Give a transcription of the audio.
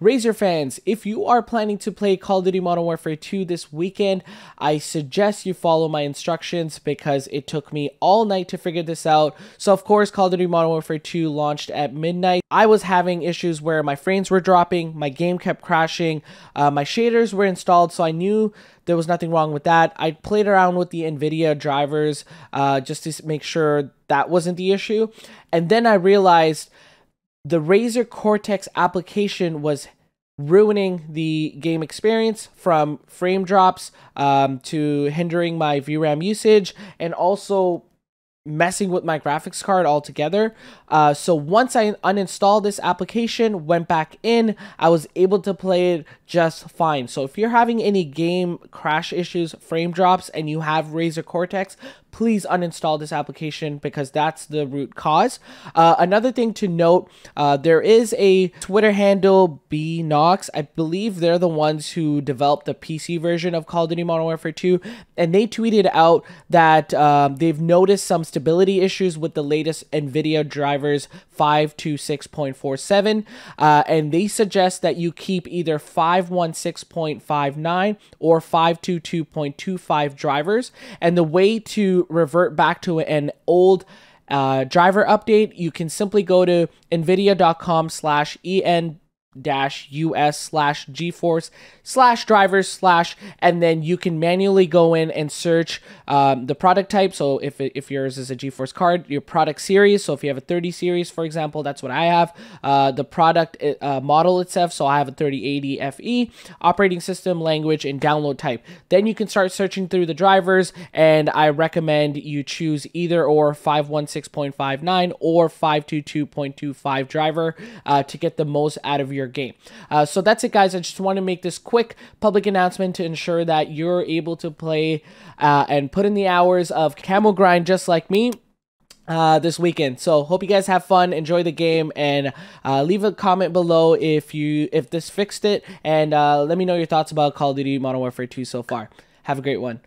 Razer fans, if you are planning to play Call of Duty Modern Warfare 2 this weekend, I suggest you follow my instructions because it took me all night to figure this out. So, of course, Call of Duty Modern Warfare 2 launched at midnight. I was having issues where my frames were dropping, my game kept crashing, uh, my shaders were installed, so I knew there was nothing wrong with that. I played around with the NVIDIA drivers uh, just to make sure that wasn't the issue. And then I realized the Razer Cortex application was ruining the game experience from frame drops um, to hindering my VRAM usage and also messing with my graphics card altogether. Uh, so once I uninstalled this application, went back in, I was able to play it just fine. So if you're having any game crash issues, frame drops, and you have Razer Cortex, please uninstall this application because that's the root cause. Uh, another thing to note, uh, there is a Twitter handle, B Beenox. I believe they're the ones who developed the PC version of Call of Duty Modern Warfare 2, and they tweeted out that um, they've noticed some stability issues with the latest NVIDIA drivers 526.47, uh, and they suggest that you keep either 516.59 or 522.25 drivers, and the way to revert back to an old uh, driver update, you can simply go to nvidia.com slash en dash us slash geforce slash drivers slash and then you can manually go in and search um, the product type. So if, if yours is a geforce card your product series. So if you have a 30 series for example that's what i have. Uh, the product uh, model itself. So i have a 3080 fe operating system language and download type. Then you can start searching through the drivers and i recommend you choose either or 516.59 or 522.25 driver uh, to get the most out of your your game. Uh, so that's it, guys. I just want to make this quick public announcement to ensure that you're able to play uh, and put in the hours of camo grind just like me uh, this weekend. So hope you guys have fun, enjoy the game, and uh, leave a comment below if you if this fixed it, and uh, let me know your thoughts about Call of Duty Modern Warfare 2 so far. Have a great one.